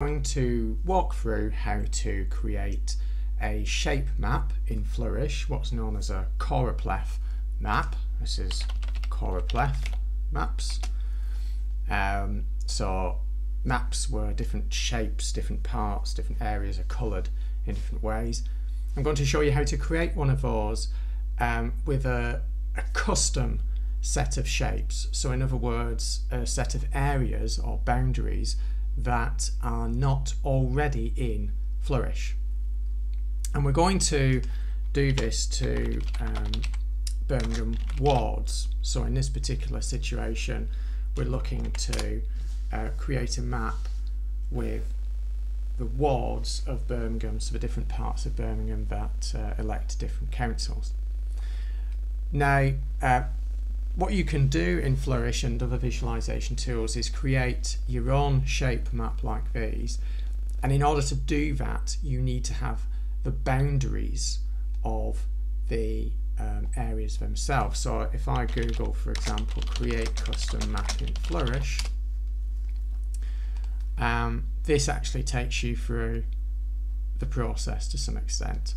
going to walk through how to create a shape map in Flourish, what's known as a choropleth map. This is choropleth maps. Um, so maps where different shapes, different parts, different areas are coloured in different ways. I'm going to show you how to create one of those um, with a, a custom set of shapes. So in other words, a set of areas or boundaries that are not already in Flourish. And we're going to do this to um, Birmingham wards. So in this particular situation, we're looking to uh, create a map with the wards of Birmingham, so the different parts of Birmingham that uh, elect different councils. Now, uh, what you can do in Flourish and other visualization tools is create your own shape map like these. And in order to do that, you need to have the boundaries of the um, areas themselves. So if I Google, for example, create custom map in Flourish, um, this actually takes you through the process to some extent.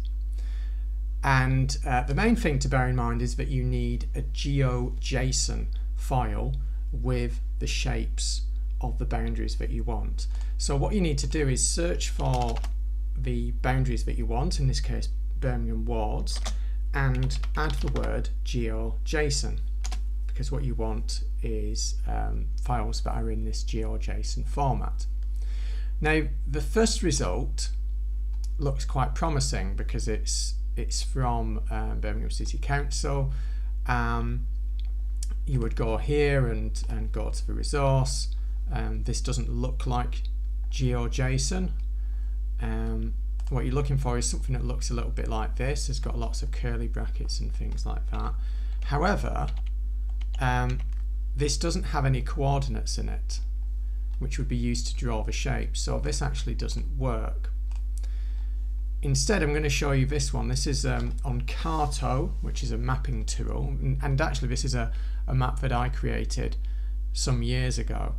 And uh, the main thing to bear in mind is that you need a GeoJSON file with the shapes of the boundaries that you want. So what you need to do is search for the boundaries that you want, in this case Birmingham wards, and add the word GeoJSON because what you want is um, files that are in this GeoJSON format. Now the first result looks quite promising because it's it's from um, Birmingham City Council. Um, you would go here and, and go to the resource. Um, this doesn't look like GeoJSON. Um, what you're looking for is something that looks a little bit like this. It's got lots of curly brackets and things like that. However, um, this doesn't have any coordinates in it, which would be used to draw the shape. So this actually doesn't work instead I'm going to show you this one. This is um, on Carto, which is a mapping tool. And actually this is a, a map that I created some years ago.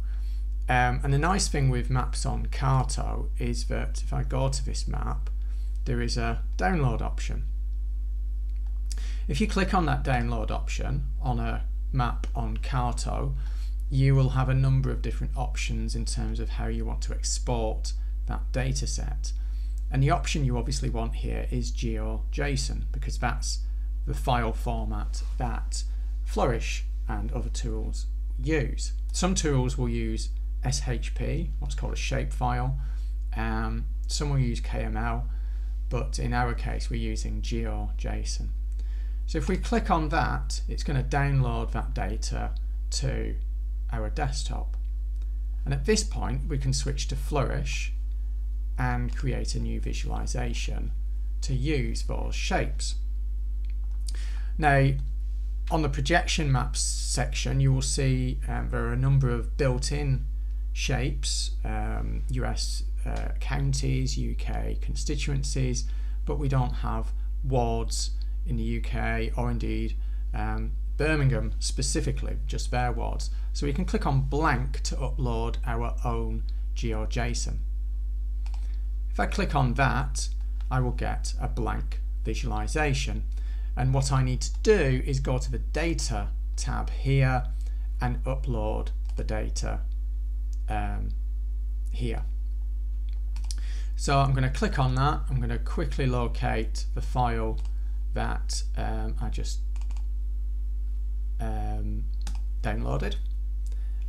Um, and the nice thing with maps on Carto is that if I go to this map, there is a download option. If you click on that download option on a map on Carto, you will have a number of different options in terms of how you want to export that data set. And the option you obviously want here is GeoJSON because that's the file format that Flourish and other tools use. Some tools will use SHP, what's called a shapefile. Um, some will use KML, but in our case we're using GeoJSON. So if we click on that, it's going to download that data to our desktop. And at this point we can switch to Flourish and create a new visualization to use those shapes. Now, on the projection maps section, you will see um, there are a number of built-in shapes, um, US uh, counties, UK constituencies, but we don't have wards in the UK or indeed um, Birmingham specifically, just their wards. So we can click on blank to upload our own GeoJSON. If I click on that, I will get a blank visualization. And what I need to do is go to the data tab here and upload the data um, here. So I'm going to click on that. I'm going to quickly locate the file that um, I just um, downloaded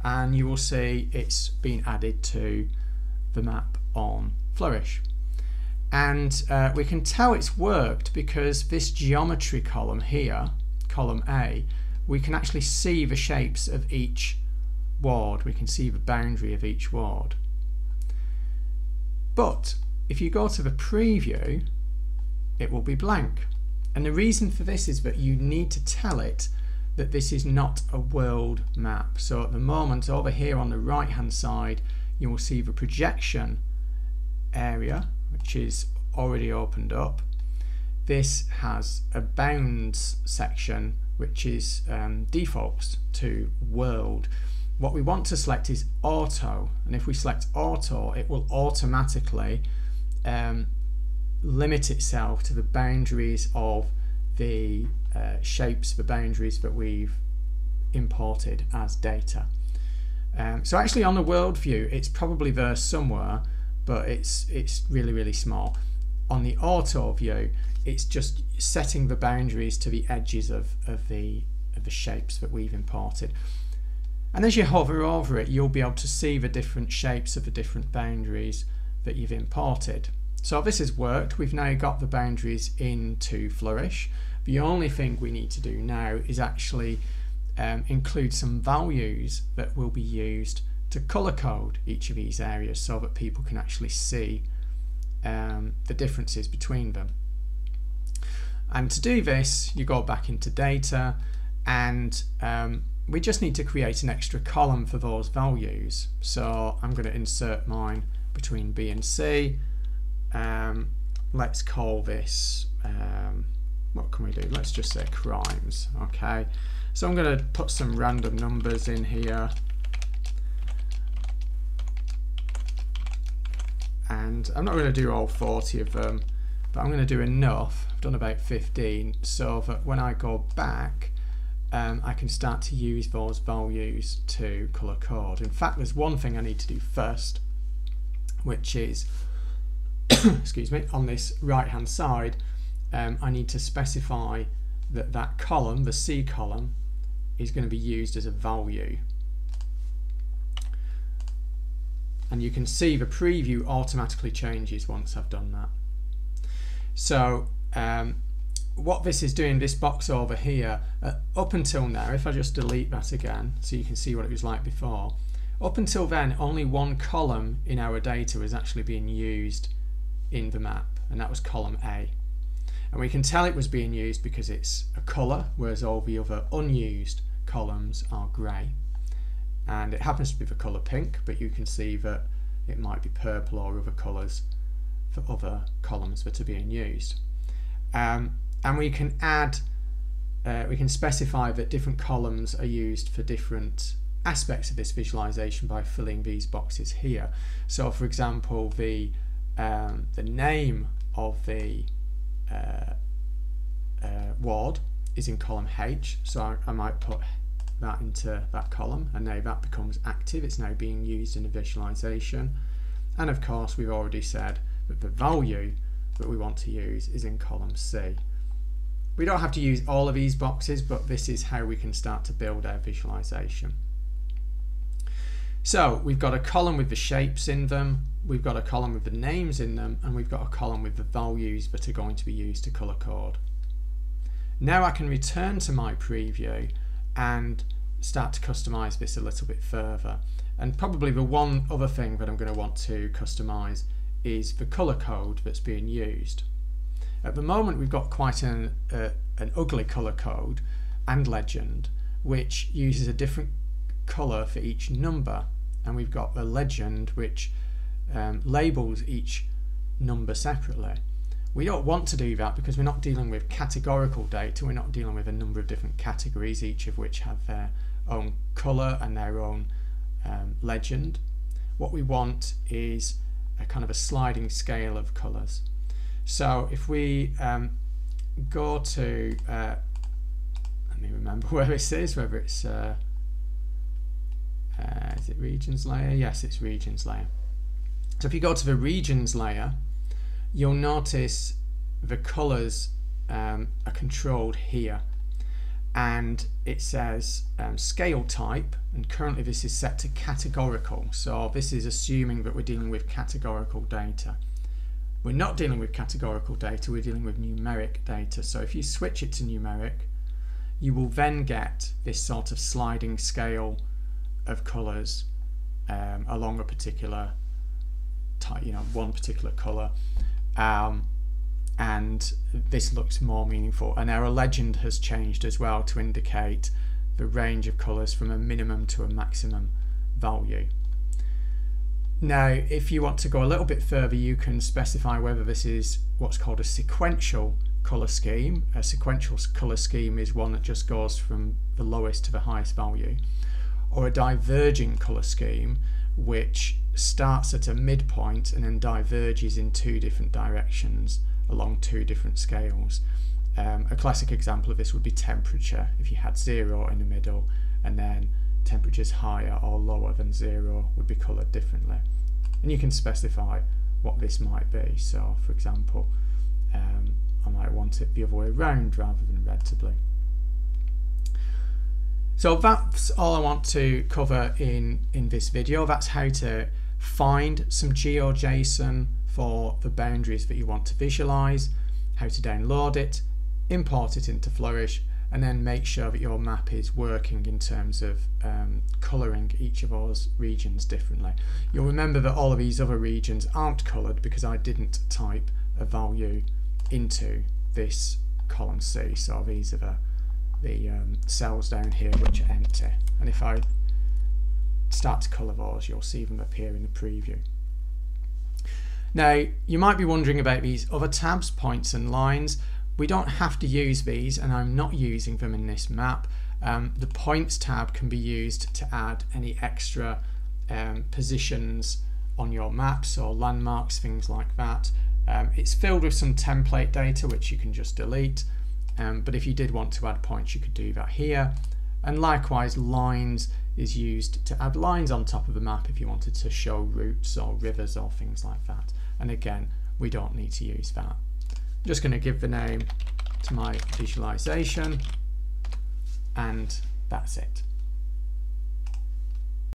and you will see it's been added to the map on flourish. And uh, we can tell it's worked because this geometry column here, column A, we can actually see the shapes of each ward. We can see the boundary of each ward. But if you go to the preview, it will be blank. And the reason for this is that you need to tell it that this is not a world map. So at the moment over here on the right hand side you will see the projection area which is already opened up this has a bounds section which is um, defaults to world what we want to select is auto and if we select auto it will automatically um, limit itself to the boundaries of the uh, shapes, the boundaries that we've imported as data. Um, so actually on the world view it's probably there somewhere but it's it's really really small. On the auto view it's just setting the boundaries to the edges of, of the of the shapes that we've imported. And as you hover over it, you'll be able to see the different shapes of the different boundaries that you've imported. So this has worked. We've now got the boundaries into Flourish. The only thing we need to do now is actually um, include some values that will be used to color code each of these areas so that people can actually see um, the differences between them. And to do this, you go back into data and um, we just need to create an extra column for those values. So I'm going to insert mine between B and C. Um, let's call this, um, what can we do? Let's just say crimes, okay? So I'm going to put some random numbers in here. And I'm not going to do all 40 of them, but I'm going to do enough. I've done about 15 so that when I go back, um, I can start to use those values to color code. In fact, there's one thing I need to do first, which is, excuse me, on this right hand side, um, I need to specify that that column, the C column, is going to be used as a value. And you can see the preview automatically changes once I've done that. So um, what this is doing, this box over here, uh, up until now, if I just delete that again, so you can see what it was like before, up until then, only one column in our data was actually being used in the map, and that was column A. And we can tell it was being used because it's a colour, whereas all the other unused columns are grey. And it happens to be the colour pink, but you can see that it might be purple or other colours for other columns that are being used. Um, and we can add uh, we can specify that different columns are used for different aspects of this visualization by filling these boxes here so for example the um, the name of the uh, uh, ward is in column H so I, I, might put that into that column and now that becomes active it's now being used in a visualization and of course we've already said that the value that we want to use is in column C we don't have to use all of these boxes, but this is how we can start to build our visualization. So we've got a column with the shapes in them, we've got a column with the names in them, and we've got a column with the values that are going to be used to color code. Now I can return to my preview and start to customize this a little bit further. And probably the one other thing that I'm going to want to customize is the color code that's being used. At the moment, we've got quite an, uh, an ugly color code and legend, which uses a different color for each number. And we've got the legend, which um, labels each number separately. We don't want to do that because we're not dealing with categorical data. We're not dealing with a number of different categories, each of which have their own color and their own um, legend. What we want is a kind of a sliding scale of colors. So if we um, go to, uh, let me remember where this is, whether it's, uh, uh, is it regions layer? Yes, it's regions layer. So if you go to the regions layer, you'll notice the colors um, are controlled here and it says um, scale type and currently this is set to categorical so this is assuming that we're dealing with categorical data we're not dealing with categorical data, we're dealing with numeric data. So if you switch it to numeric, you will then get this sort of sliding scale of colours um, along a particular type, you know, one particular colour. Um, and this looks more meaningful. And our legend has changed as well to indicate the range of colours from a minimum to a maximum value. Now, if you want to go a little bit further, you can specify whether this is what's called a sequential color scheme. A sequential color scheme is one that just goes from the lowest to the highest value. or a diverging colour scheme which starts at a midpoint and then diverges in two different directions along two different scales. Um, a classic example of this would be temperature. If you had zero in the middle and then temperatures higher or lower than zero would be coloured differently. And you can specify what this might be. So for example, um, I might want it the other way around rather than red to blue. So that's all I want to cover in, in this video. That's how to find some GeoJSON for the boundaries that you want to visualize, how to download it, import it into Flourish, and then make sure that your map is working in terms of um, colouring each of those regions differently. You'll remember that all of these other regions aren't coloured because I didn't type a value into this column C. So these are the, the um, cells down here which are empty. And if I start to colour those, you'll see them appear in the preview. Now, you might be wondering about these other tabs, points and lines. We don't have to use these, and I'm not using them in this map. Um, the points tab can be used to add any extra um, positions on your maps or landmarks, things like that. Um, it's filled with some template data which you can just delete, um, but if you did want to add points you could do that here. And likewise lines is used to add lines on top of a map if you wanted to show routes or rivers or things like that. And again, we don't need to use that. I'm just going to give the name to my visualization and that's it.